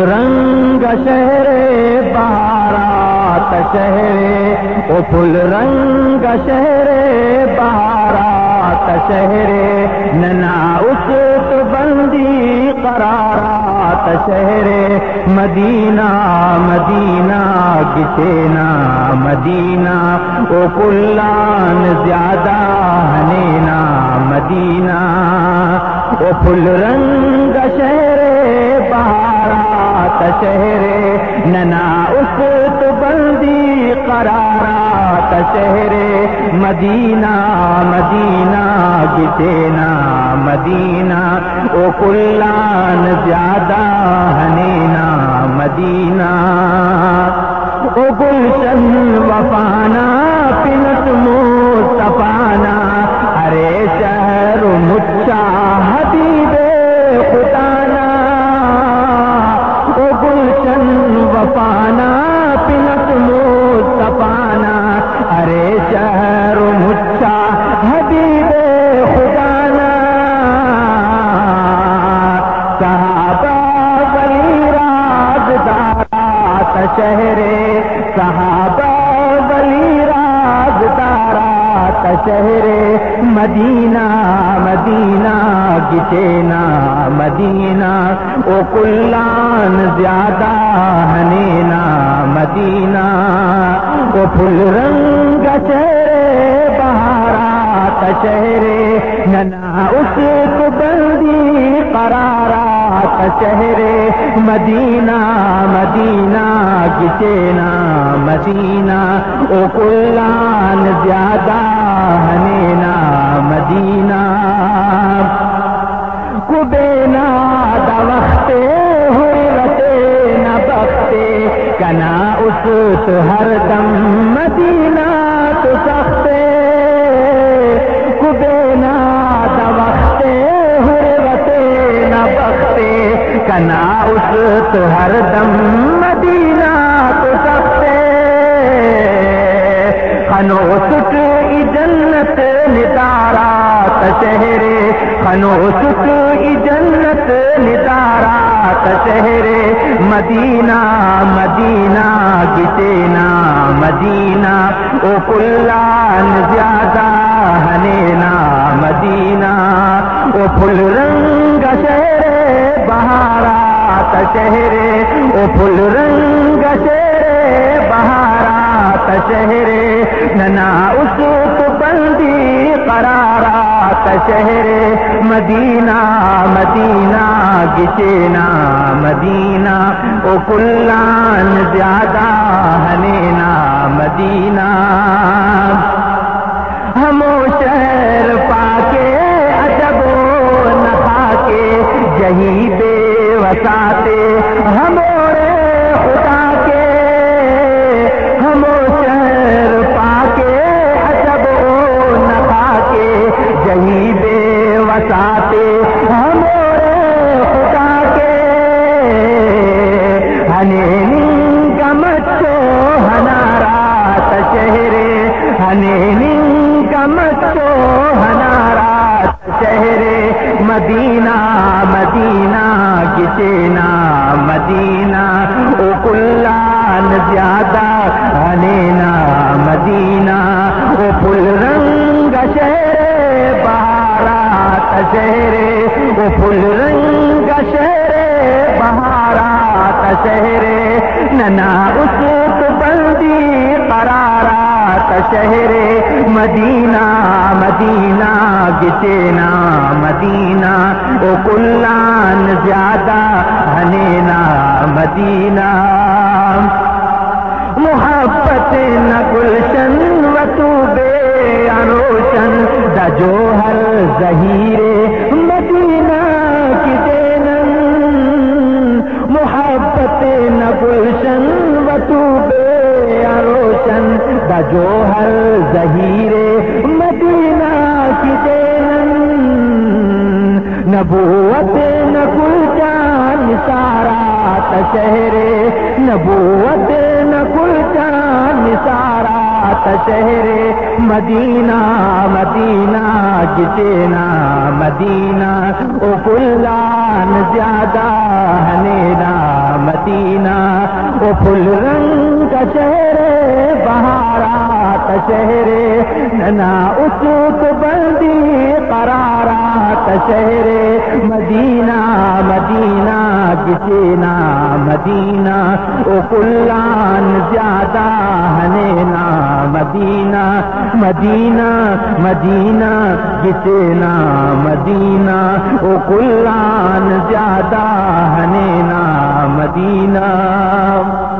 رنگ شہر بہارات شہر او پھل رنگ شہر بہارات شہر ننا اس تو بندی، قرارات شہر مدینہ مدینہ گچینا مدینہ، او کلان زیادہ ہنینا مدینہ، او پھل رنگ شہر بہارات شہر ننا اس تو بندی قرارات شہر مدینہ مدینہ گچینا مدینہ او کلان زیادہ ہنینا مدینہ او گلشن وفانا پنت مصطفانا صحابہ ولی رازدارات شہر صحابہ ولی رازدارات شہر مدینہ مدینہ گچینا مدینہ او کلان زیادہ ہنینا مدینہ او پھل رنگ شہر بہارات شہر ننا اس کو بندی قرارات شہر مدینہ مدینہ گچینا مدینہ۔ او کلان زیادہ ہنینا مدینہ۔ کبینا دوختے ہوئے رتے نہ بختے۔ کنا اس تو ہر دم مدینہ۔ کنا اس تو ہر دم مدینہ تو سختے خنو سٹ ای جنت نتارات شہر خنو سٹ ای جنت نتارات شہر مدینہ مدینہ گچینا مدینہ او کلان زیادہ ہنینا مدینہ او پھل رنگ شہر بہارات شہر او پھل رنگ شہر بہارات شہر ننا اس بندی قرارات شہر مدینہ مدینہ گچینا مدینہ، او کلان زیادہ ہنینا مدینہ۔ ہمو شہر پاکے، عجب و کے جہی بے ہمیں گچینا مدینہ او کلان زیادہ ہنینا مدینہ او پھل رنگ شہر بہارات شہر او پھل رنگ شہر بہارات شہر ننا اس بندی قرارات شہر مدینہ مدینہ گچینا مدینہ، او کلان زیادہ ہنینا مدینہ۔ محبت نہ گلشن و تو بے روشن دا جوہر ظہیرے مدینہ کی دینن۔ محبت نہ گلشن و تو بے روشن بجو ہر ظہیر مدینہ کی دینن نبوت نکل چاند سارا تشہرے نبوت نکل چاند سارا تشہرے مدینہ مدینہ جتینا مدینہ او پلان زیادہ ہنینا مدینہ او پل رنگ کا چہرے، بہارا تشہرے ننا اسوت بندی، قرارا تشہرے مدینہ مدینہ جسینا مدینہ، او کلان زیادہ ہنینا مدینہ۔ مدینہ مدینہ جسینا مدینہ۔ او کلان زیادہ ہنینا مدینہ۔